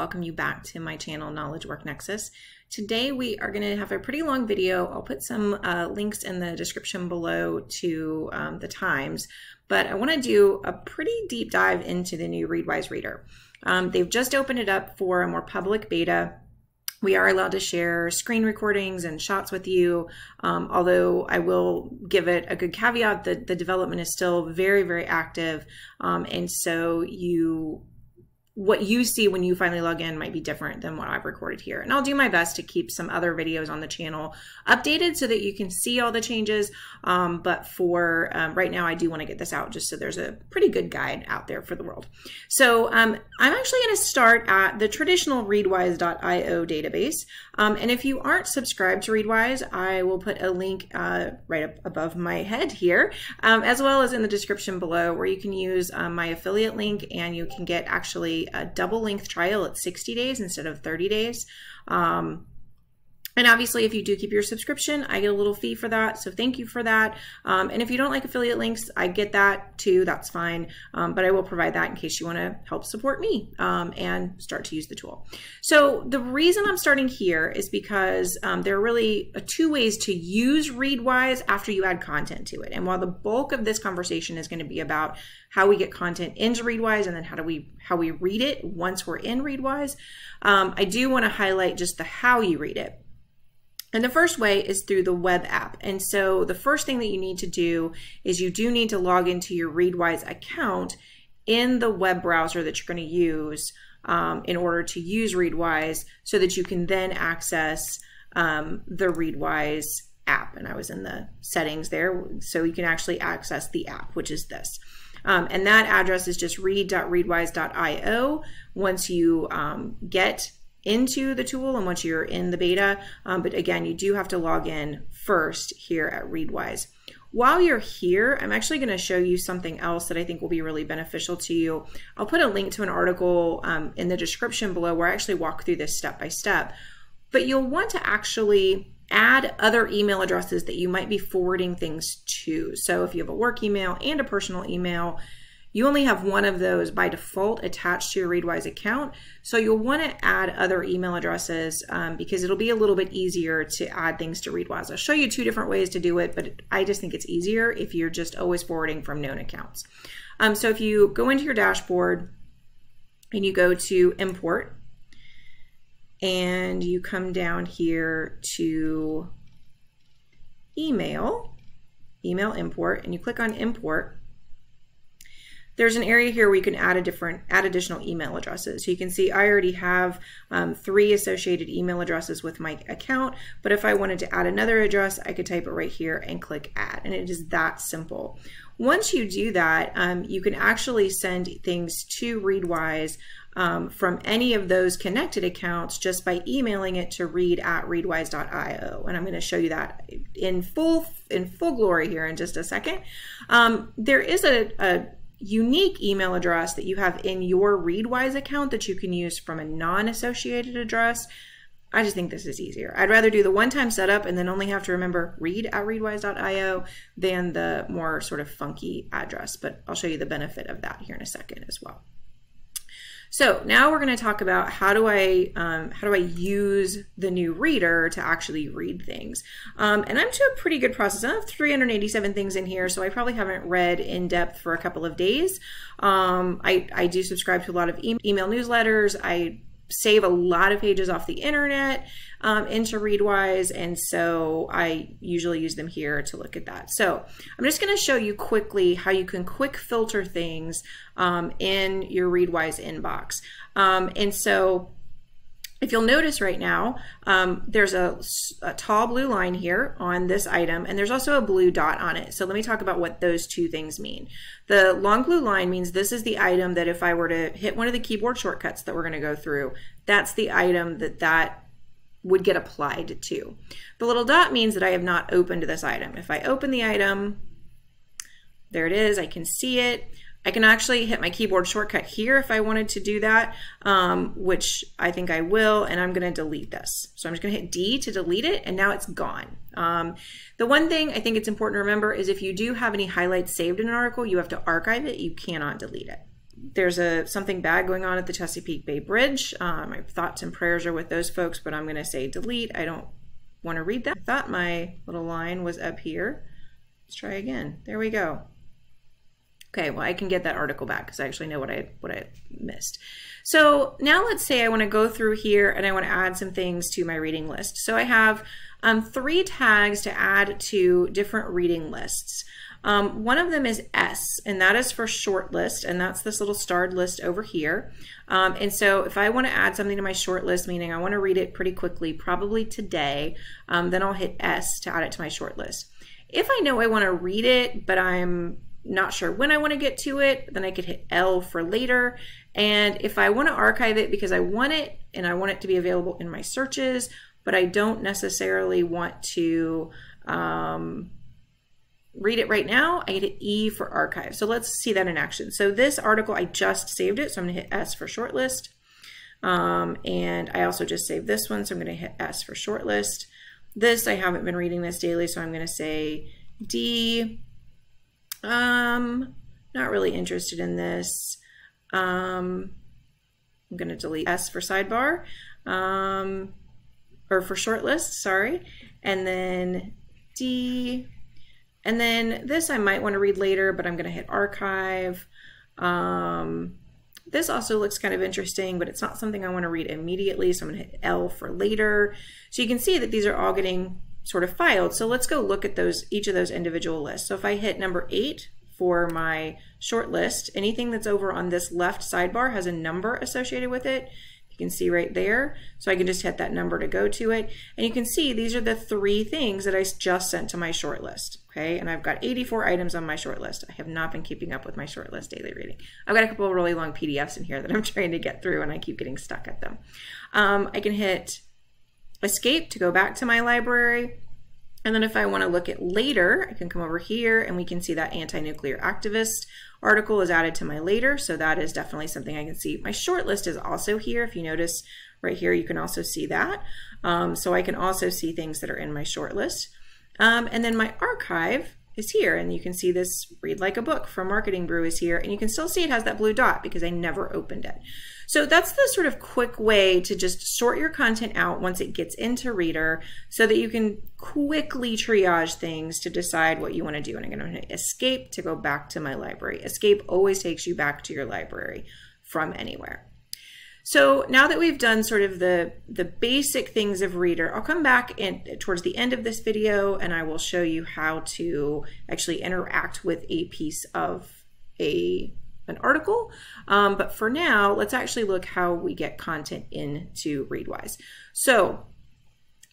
welcome you back to my channel, Knowledge Work Nexus. Today we are going to have a pretty long video. I'll put some uh, links in the description below to um, the times, but I want to do a pretty deep dive into the new Readwise Reader. Um, they've just opened it up for a more public beta we are allowed to share screen recordings and shots with you, um, although I will give it a good caveat that the development is still very, very active. Um, and so you what you see when you finally log in might be different than what I've recorded here. And I'll do my best to keep some other videos on the channel updated so that you can see all the changes. Um, but for um, right now, I do want to get this out just so there's a pretty good guide out there for the world. So um, I'm actually going to start at the traditional readwise.io database. Um, and if you aren't subscribed to Readwise, I will put a link uh, right up above my head here, um, as well as in the description below where you can use um, my affiliate link and you can get actually a double length trial at 60 days instead of 30 days. Um, and obviously, if you do keep your subscription, I get a little fee for that. So thank you for that. Um, and if you don't like affiliate links, I get that too. That's fine. Um, but I will provide that in case you want to help support me um, and start to use the tool. So the reason I'm starting here is because um, there are really uh, two ways to use Readwise after you add content to it. And while the bulk of this conversation is going to be about how we get content into Readwise and then how do we how we read it once we're in Readwise, um, I do want to highlight just the how you read it. And the first way is through the web app. And so the first thing that you need to do is you do need to log into your Readwise account in the web browser that you're going to use um, in order to use Readwise so that you can then access um, the Readwise app. And I was in the settings there, so you can actually access the app, which is this. Um, and that address is just read.readwise.io. Once you um, get into the tool and once you're in the beta. Um, but again, you do have to log in first here at Readwise. While you're here, I'm actually going to show you something else that I think will be really beneficial to you. I'll put a link to an article um, in the description below where I actually walk through this step by step. But you'll want to actually add other email addresses that you might be forwarding things to. So if you have a work email and a personal email, you only have one of those by default attached to your Readwise account. So you'll want to add other email addresses um, because it'll be a little bit easier to add things to Readwise. I'll show you two different ways to do it, but I just think it's easier if you're just always forwarding from known accounts. Um, so if you go into your dashboard and you go to import and you come down here to email, email import, and you click on import, there's an area here where you can add a different, add additional email addresses. So you can see I already have um, three associated email addresses with my account, but if I wanted to add another address, I could type it right here and click add, and it is that simple. Once you do that, um, you can actually send things to Readwise um, from any of those connected accounts just by emailing it to read at readwise.io. And I'm going to show you that in full in full glory here in just a second. Um, there is a, a unique email address that you have in your Readwise account that you can use from a non-associated address. I just think this is easier. I'd rather do the one-time setup and then only have to remember read at readwise.io than the more sort of funky address, but I'll show you the benefit of that here in a second as well. So now we're going to talk about how do I um, how do I use the new reader to actually read things. Um, and I'm to a pretty good process. I have 387 things in here, so I probably haven't read in depth for a couple of days. Um, I, I do subscribe to a lot of e email newsletters. I save a lot of pages off the internet um, into Readwise, and so I usually use them here to look at that. So I'm just going to show you quickly how you can quick filter things um, in your Readwise inbox. Um, and so if you'll notice right now, um, there's a, a, tall blue line here on this item, and there's also a blue dot on it. So let me talk about what those two things mean. The long blue line means this is the item that if I were to hit one of the keyboard shortcuts that we're going to go through, that's the item that that would get applied to. The little dot means that I have not opened this item. If I open the item, there it is, I can see it. I can actually hit my keyboard shortcut here if I wanted to do that, um, which I think I will, and I'm going to delete this. So I'm just going to hit D to delete it, and now it's gone. Um, the one thing I think it's important to remember is if you do have any highlights saved in an article, you have to archive it. You cannot delete it. there's a something bad going on at the Chesapeake Bay Bridge. Um, my thoughts and prayers are with those folks, but I'm going to say delete. I don't want to read that. I thought my little line was up here. Let's try again. There we go. Okay, well I can get that article back because I actually know what I what I missed. So now let's say I want to go through here and I want to add some things to my reading list. So I have um, three tags to add to different reading lists. Um, one of them is S, and that is for short list, and that's this little starred list over here. Um, and so if I want to add something to my short list, meaning I want to read it pretty quickly, probably today, um, then I'll hit S to add it to my short list. If I know I want to read it, but I'm not sure when I want to get to it, then I could hit L for later. And if I want to archive it because I want it and I want it to be available in my searches, but I don't necessarily want to um, read it right now, I hit E for archive. So let's see that in action. So this article, I just saved it. So I'm gonna hit S for shortlist. Um, and I also just saved this one. So I'm gonna hit S for shortlist. This, I haven't been reading this daily. So I'm gonna say D. Um, not really interested in this. Um, I'm gonna delete S for sidebar. Um, or for shortlist, sorry. And then D and then this I might want to read later, but I'm going to hit archive. Um, this also looks kind of interesting, but it's not something I want to read immediately. So I'm going to hit L for later. So you can see that these are all getting sort of filed. So let's go look at those each of those individual lists. So if I hit number eight for my short list, anything that's over on this left sidebar has a number associated with it You can see right there. So I can just hit that number to go to it. And you can see these are the three things that I just sent to my short list. Okay, and I've got 84 items on my short list. I have not been keeping up with my short list daily reading. I've got a couple of really long PDFs in here that I'm trying to get through and I keep getting stuck at them. Um, I can hit escape to go back to my library. And then if I want to look at later, I can come over here and we can see that anti-nuclear activist article is added to my later. So that is definitely something I can see. My short list is also here. If you notice right here, you can also see that. Um, so I can also see things that are in my short list. Um, and then my archive is here and you can see this read like a book from marketing brew is here and you can still see it has that blue dot because I never opened it. So that's the sort of quick way to just sort your content out once it gets into Reader so that you can quickly triage things to decide what you want to do. And I'm going to escape to go back to my library. Escape always takes you back to your library from anywhere. So now that we've done sort of the, the basic things of Reader, I'll come back in, towards the end of this video and I will show you how to actually interact with a piece of a an article. Um, but for now, let's actually look how we get content into Readwise. So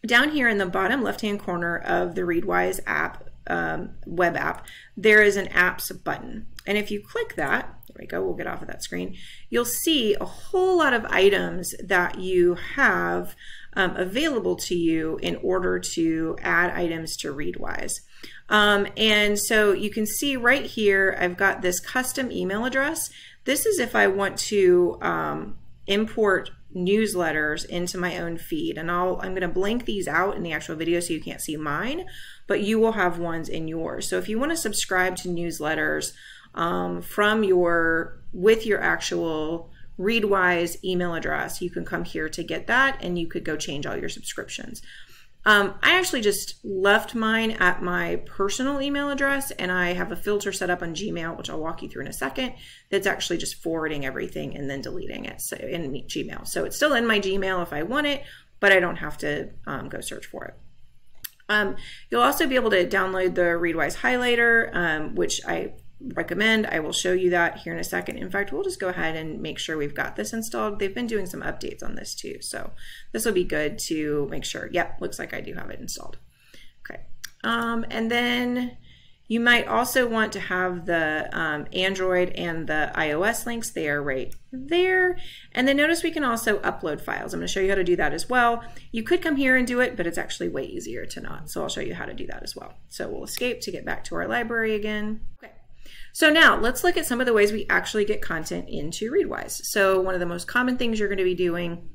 down here in the bottom left-hand corner of the Readwise app, um, web app, there is an apps button. And if you click that, there we go, we'll get off of that screen, you'll see a whole lot of items that you have um, available to you in order to add items to Readwise. Um, and so you can see right here, I've got this custom email address. This is if I want to um, import newsletters into my own feed. And I'll, I'm going to blank these out in the actual video so you can't see mine, but you will have ones in yours. So if you want to subscribe to newsletters um, from your, with your actual Readwise email address, you can come here to get that and you could go change all your subscriptions. Um, I actually just left mine at my personal email address and I have a filter set up on Gmail, which I'll walk you through in a second, that's actually just forwarding everything and then deleting it so, in Gmail. So it's still in my Gmail if I want it, but I don't have to um, go search for it. Um, you'll also be able to download the Readwise highlighter, um, which I recommend. I will show you that here in a second. In fact, we'll just go ahead and make sure we've got this installed. They've been doing some updates on this too. So this will be good to make sure. Yep, looks like I do have it installed. Okay. Um, and then you might also want to have the um, Android and the iOS links. They are right there. And then notice we can also upload files. I'm going to show you how to do that as well. You could come here and do it, but it's actually way easier to not. So I'll show you how to do that as well. So we'll escape to get back to our library again. Okay. So now let's look at some of the ways we actually get content into Readwise. So one of the most common things you're going to be doing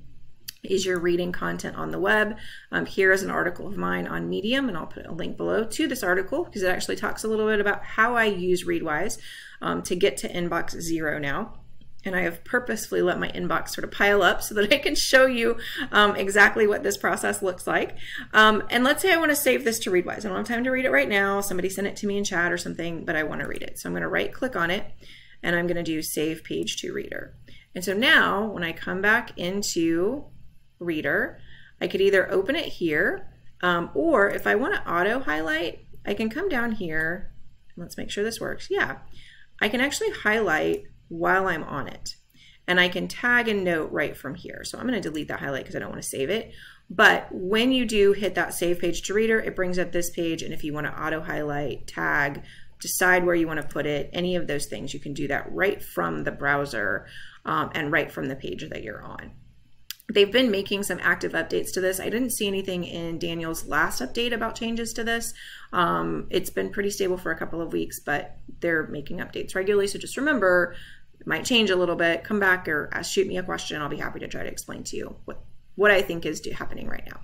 is you're reading content on the web. Um, here is an article of mine on Medium, and I'll put a link below to this article because it actually talks a little bit about how I use Readwise um, to get to inbox zero now. And I have purposefully let my inbox sort of pile up so that I can show you um, exactly what this process looks like. Um, and let's say I want to save this to Readwise. I don't have time to read it right now. Somebody sent it to me in chat or something, but I want to read it. So I'm going to right click on it and I'm going to do Save Page to Reader. And so now when I come back into Reader, I could either open it here um, or if I want to auto highlight, I can come down here. Let's make sure this works. Yeah, I can actually highlight while I'm on it. And I can tag and note right from here. So I'm going to delete that highlight because I don't want to save it. But when you do hit that save page to reader, it brings up this page. And if you want to auto highlight, tag, decide where you want to put it, any of those things, you can do that right from the browser um, and right from the page that you're on. They've been making some active updates to this. I didn't see anything in Daniel's last update about changes to this. Um, it's been pretty stable for a couple of weeks, but they're making updates regularly. So just remember, might change a little bit. Come back or ask, shoot me a question. I'll be happy to try to explain to you what, what I think is happening right now.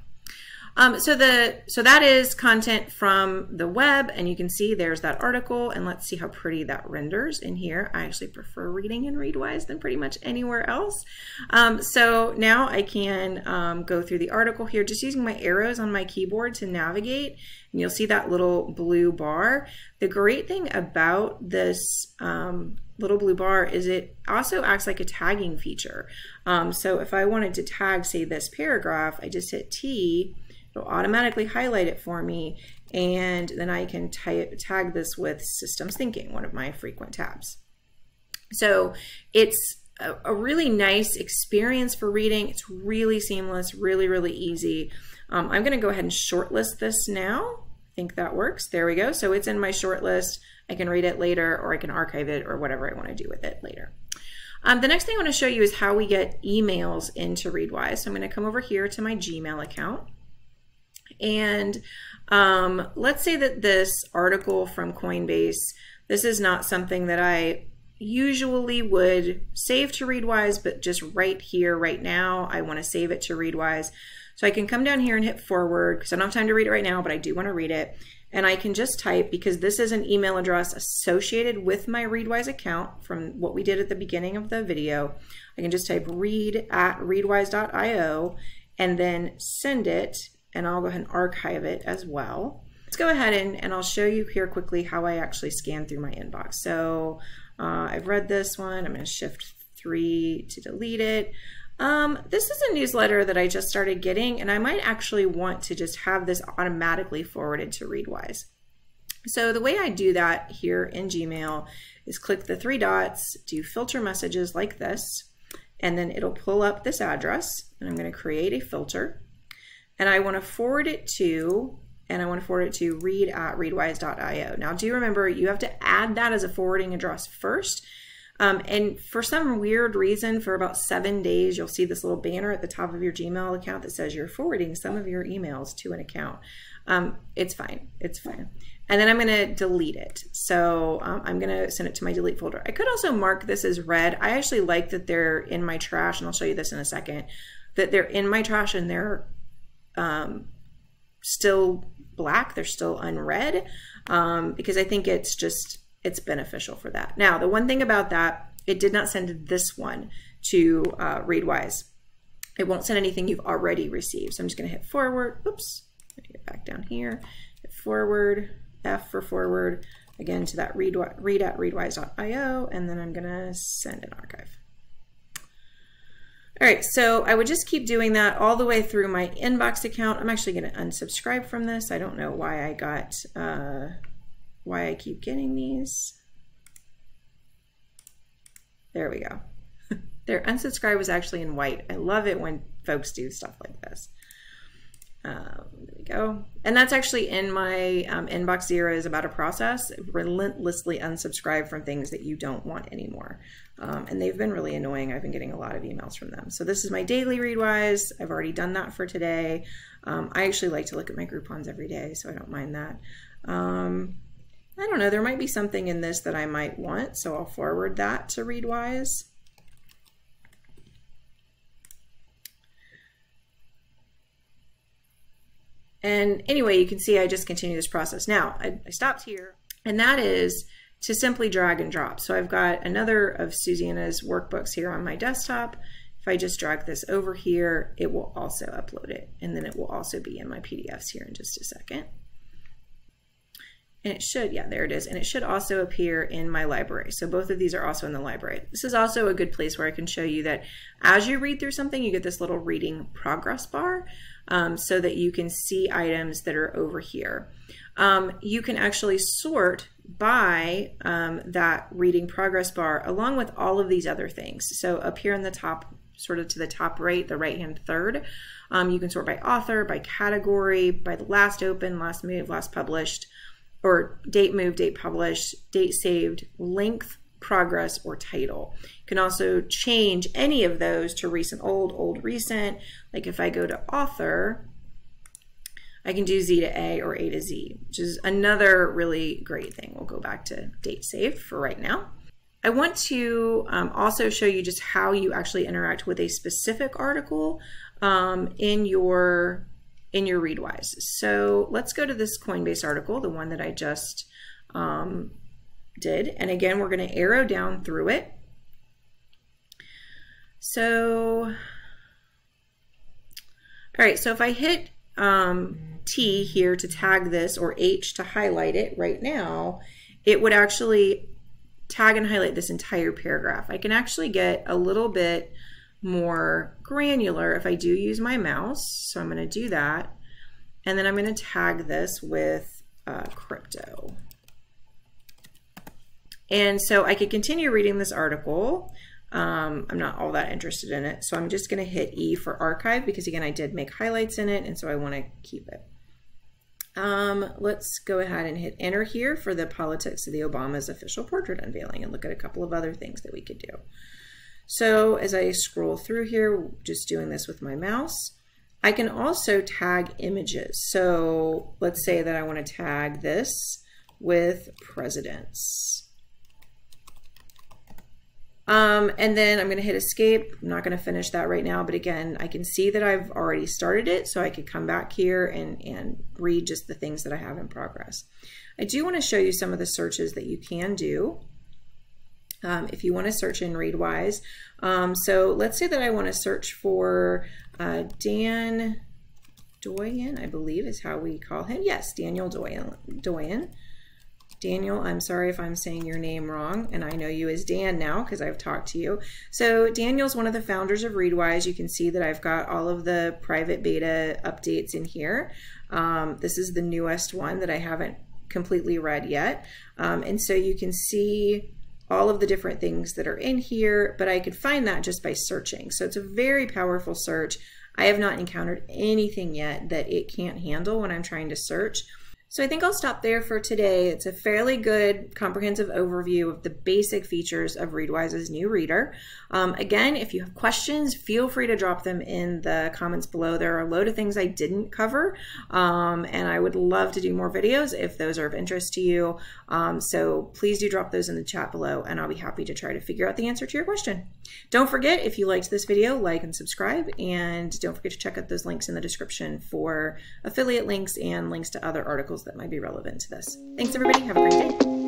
Um, so the so that is content from the web, and you can see there's that article, and let's see how pretty that renders in here. I actually prefer reading in Readwise than pretty much anywhere else. Um, so now I can um, go through the article here, just using my arrows on my keyboard to navigate, and you'll see that little blue bar. The great thing about this um, little blue bar is it also acts like a tagging feature. Um, so if I wanted to tag, say, this paragraph, I just hit T, it'll automatically highlight it for me and then I can tag this with systems thinking, one of my frequent tabs. So it's a, a, really nice experience for reading. It's really seamless, really, really easy. Um, I'm gonna go ahead and shortlist this now. I think that works. There we go. So it's in my shortlist. I can read it later or I can archive it or whatever I wanna do with it later. Um, the next thing I wanna show you is how we get emails into Readwise. So I'm gonna come over here to my Gmail account. And um, let's say that this article from Coinbase, this is not something that I usually would save to Readwise, but just right here, right now, I want to save it to Readwise. So I can come down here and hit forward because I don't have time to read it right now, but I do want to read it. And I can just type, because this is an email address associated with my Readwise account from what we did at the beginning of the video, I can just type read at readwise.io and then send it and I'll go ahead and archive it as well. Let's go ahead and, and I'll show you here quickly how I actually scan through my inbox. So uh, I've read this one. I'm going to shift three to delete it. Um, this is a newsletter that I just started getting, and I might actually want to just have this automatically forwarded to Readwise. So the way I do that here in Gmail is click the three dots, do filter messages like this, and then it'll pull up this address, and I'm going to create a filter and I want to forward it to, and I want to forward it to read at readwise.io. Now, do you remember you have to add that as a forwarding address first. Um, and for some weird reason, for about seven days, you'll see this little banner at the top of your Gmail account that says you're forwarding some of your emails to an account. Um, it's fine. It's fine. And then I'm going to delete it. So um, I'm going to send it to my delete folder. I could also mark this as read. I actually like that they're in my trash, and I'll show you this in a second, that they're in my trash and they're um, still black, they're still unread, um, because I think it's just, it's beneficial for that. Now, the one thing about that, it did not send this one to uh, Readwise. It won't send anything you've already received. So I'm just gonna hit forward, oops, get back down here, hit forward, F for forward, again to that read, read at readwise.io, and then I'm gonna send an archive. All right, so I would just keep doing that all the way through my inbox account. I'm actually going to unsubscribe from this. I don't know why I got, uh, why I keep getting these. There we go. Their unsubscribe was actually in white. I love it when folks do stuff like this. Um, there we go. And that's actually in my um, inbox zero is about a process. Relentlessly unsubscribe from things that you don't want anymore. Um, and they've been really annoying. I've been getting a lot of emails from them. So this is my daily Readwise. I've already done that for today. Um, I actually like to look at my Groupons every day, so I don't mind that. Um, I don't know. There might be something in this that I might want, so I'll forward that to Readwise. And anyway, you can see I just continue this process. Now, I, I stopped here, and that is to simply drag and drop. So I've got another of Susanna's workbooks here on my desktop. If I just drag this over here, it will also upload it. And then it will also be in my PDFs here in just a second. And it should, yeah, there it is. And it should also appear in my library. So both of these are also in the library. This is also a good place where I can show you that as you read through something, you get this little reading progress bar um, so that you can see items that are over here. Um, you can actually sort by um, that reading progress bar along with all of these other things. So up here in the top, sort of to the top right, the right hand third, um, you can sort by author, by category, by the last open, last move, last published, or date moved, date published, date saved, length, progress, or title. Can also change any of those to recent old, old recent. Like if I go to author, I can do Z to A or A to Z, which is another really great thing. We'll go back to date saved for right now. I want to um, also show you just how you actually interact with a specific article um, in your in your Readwise. So let's go to this Coinbase article, the one that I just um, did. And again, we're going to arrow down through it. So, all right, so if I hit um, T here to tag this or H to highlight it right now, it would actually tag and highlight this entire paragraph. I can actually get a little bit more granular if I do use my mouse. So I'm going to do that. And then I'm going to tag this with uh, crypto. And so I could continue reading this article. Um, I'm not all that interested in it. So I'm just going to hit E for archive because again, I did make highlights in it. And so I want to keep it. Um, let's go ahead and hit enter here for the politics of the Obama's official portrait unveiling and look at a couple of other things that we could do. So as I scroll through here, just doing this with my mouse, I can also tag images. So let's say that I want to tag this with presidents. Um, and then I'm going to hit escape. I'm not going to finish that right now, but again, I can see that I've already started it, so I could come back here and, and read just the things that I have in progress. I do want to show you some of the searches that you can do um, if you want to search in Readwise. Um, so let's say that I want to search for uh, Dan Doyon, I believe is how we call him. Yes, Daniel Doyon. Doyon. Daniel, I'm sorry if I'm saying your name wrong, and I know you as Dan now because I've talked to you. So Daniel's one of the founders of Readwise. You can see that I've got all of the private beta updates in here. Um, this is the newest one that I haven't completely read yet. Um, and so you can see all of the different things that are in here, but I could find that just by searching. So it's a very powerful search. I have not encountered anything yet that it can't handle when I'm trying to search. So I think I'll stop there for today. It's a fairly good comprehensive overview of the basic features of Readwise's new reader. Um, again, if you have questions, feel free to drop them in the comments below. There are a load of things I didn't cover, um, and I would love to do more videos if those are of interest to you. Um, so please do drop those in the chat below, and I'll be happy to try to figure out the answer to your question. Don't forget, if you liked this video, like and subscribe, and don't forget to check out those links in the description for affiliate links and links to other articles that might be relevant to this. Thanks, everybody. Have a great day.